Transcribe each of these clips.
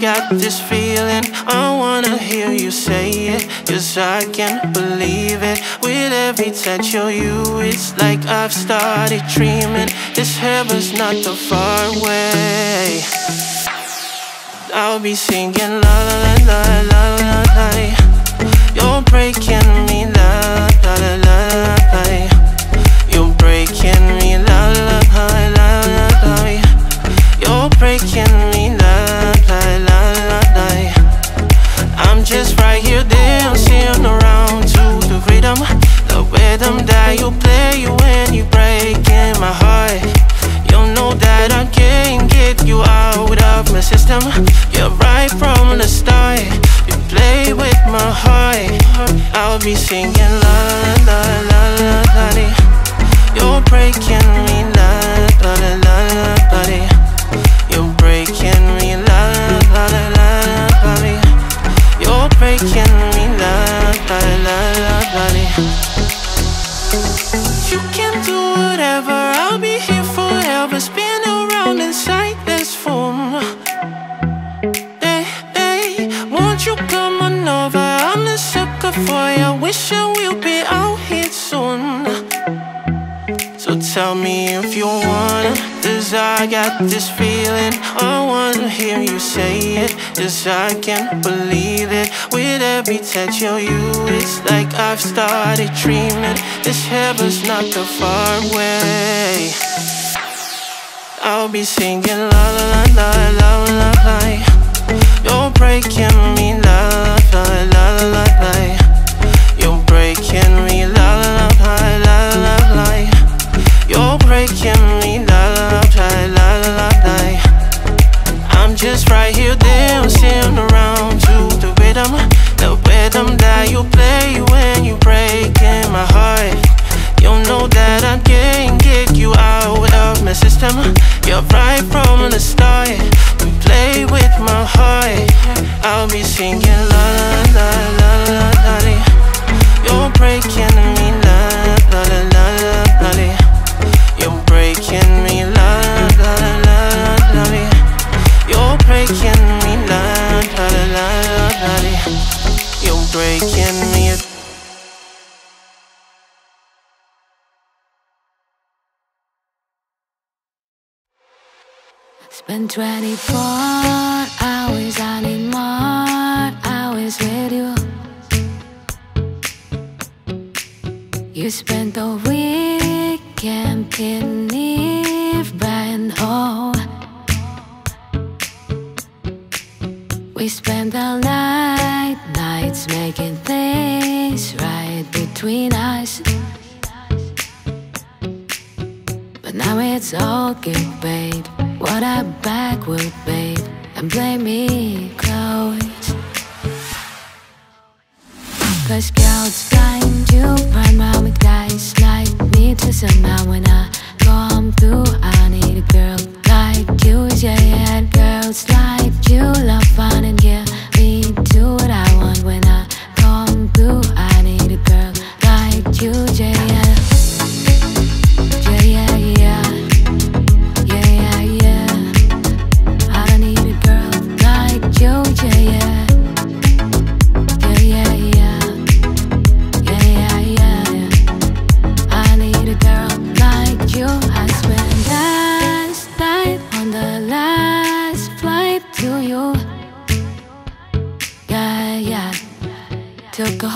got this feeling. I wanna hear you say it, cause I can't believe it. With every touch of you, it's like I've started dreaming. This heaven's not too far away. I'll be singing la la la la la la la. You're breaking me la la la la la. You're breaking me Breaking me la la la la la. I'm just right here dancing around to the rhythm, the rhythm that you play when you breaking my heart. You know that I can't get you out of my system. You're right from the start. You play with my heart. I'll be singing la la la la la. You're breaking me Me la la la la la la. You can do whatever, I'll be here forever. Spin around inside this phone. Hey, hey, won't you come on over? I'm the sucker for you. Wish I will be out here soon. So tell me if you wanna, cause I got this feeling. I wanna hear you say it, cause I can't believe it. With every touch of you, it's like I've started dreaming. This heaven's not too far away. I'll be singing la la la la la la la. You're breaking me la la la la la la. 24 hours, I need more hours with you. You spent the weekend Eve and oh. We spent the night, nights making things right between us. But now it's all good, babe. What a backward, babe. And play me close. Cause girls find you right now with guys like me to somehow when I come through. I need a girl like you, yeah, yeah. Girls like you love fun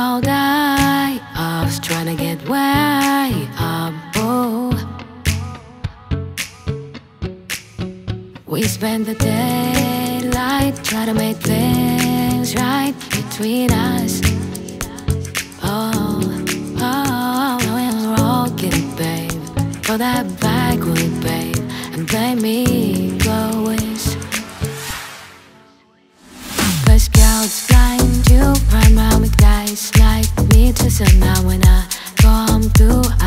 Took a whole day off trying to get way up. Oh. We spend the daylight trying to make things right between us. Oh, oh, we're all getting babe. For that bag, backward babe, and play me glowers. Me to somehow when I come through.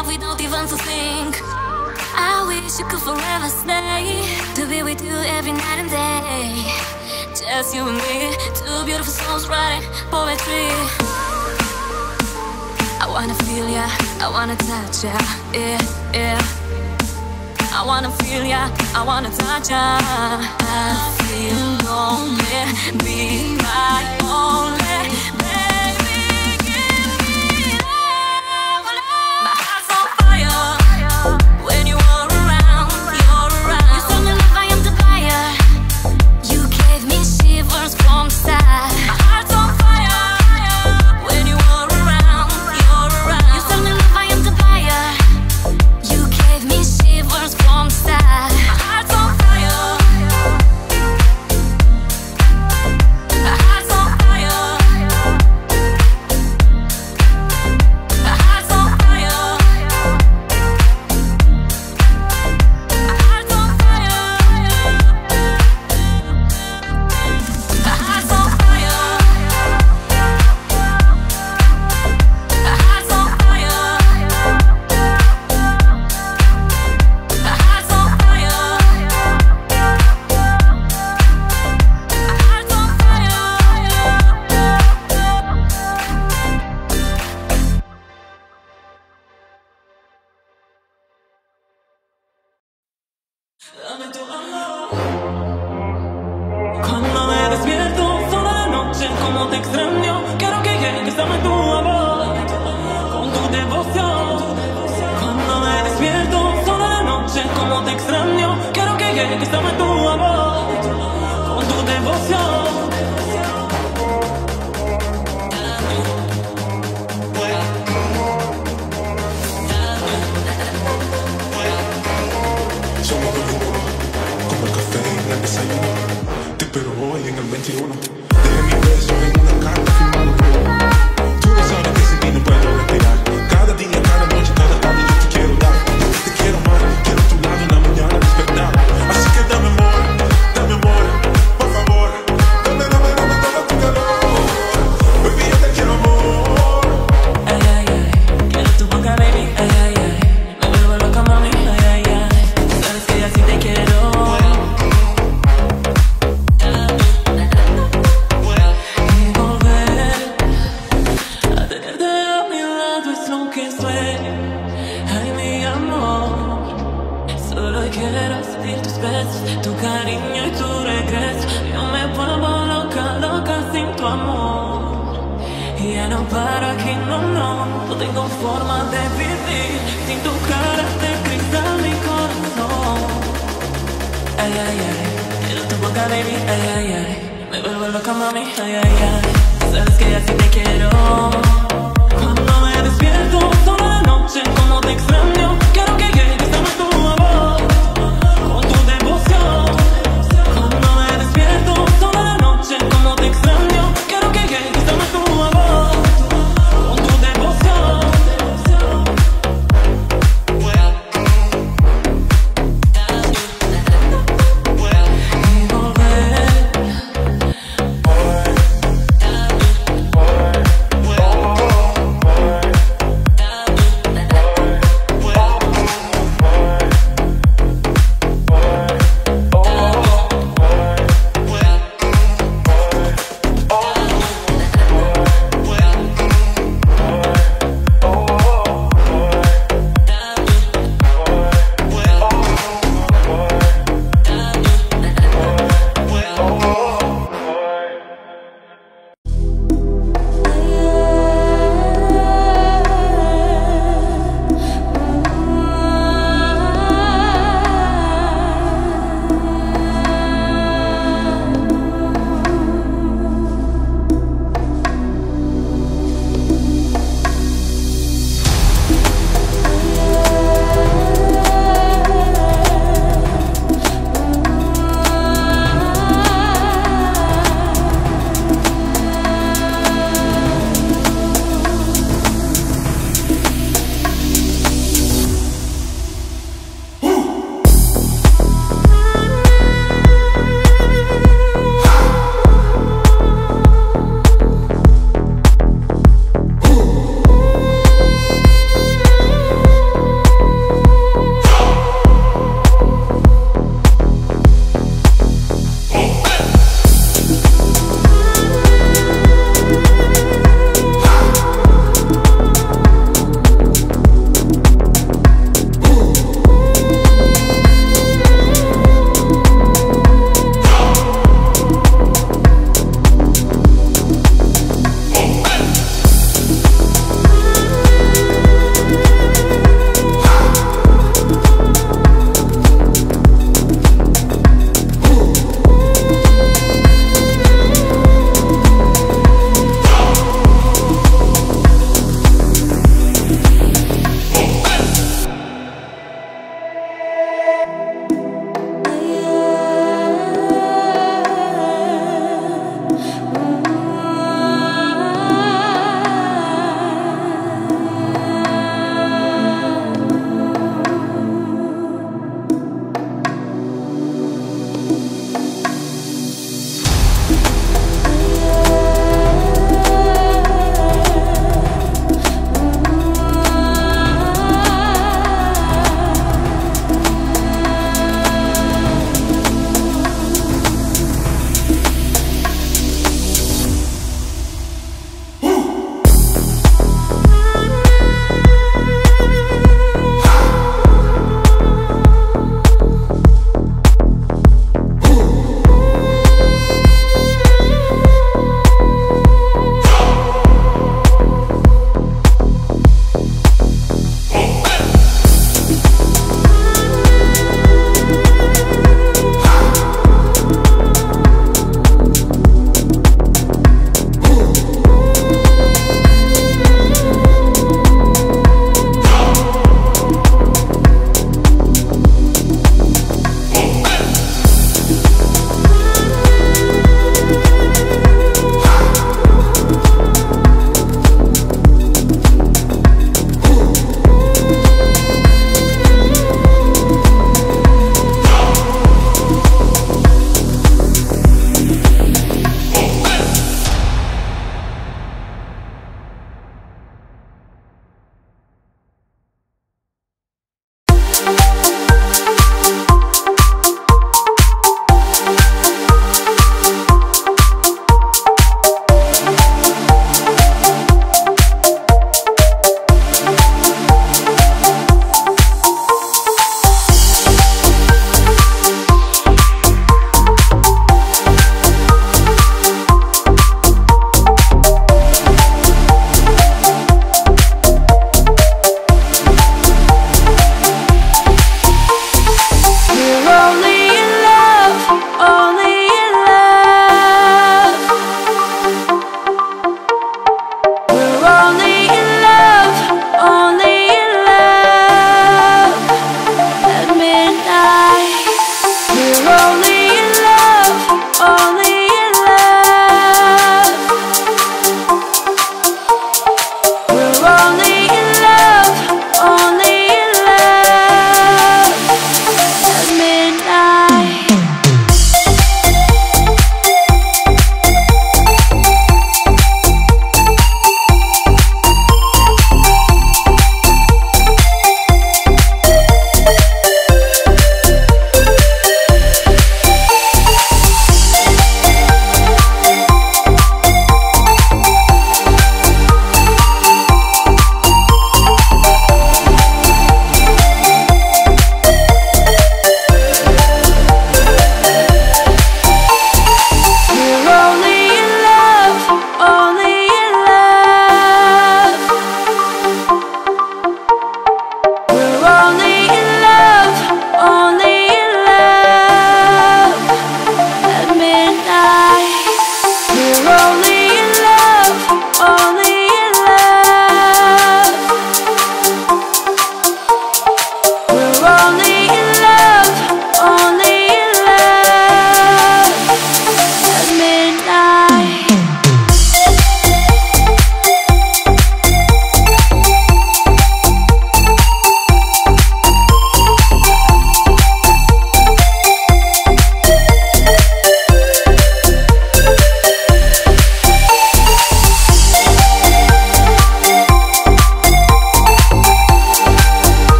love we don't even think. I wish you could forever stay. To be with you every night and day. Just you and me. Two beautiful souls writing poetry. I wanna feel ya, I wanna touch ya. Yeah, yeah. I wanna feel ya, I wanna touch ya. I feel lonely, be my only forma de vivir sin tu cara de cristal mi corazón. Ay, ay, ay, quiero tu boca, baby, ay, ay, ay. Me vuelvo loca, mami, ay, ay, ay. Sabes que así te quiero. Cuando me despierto, toda la noche, como te extraño, quiero que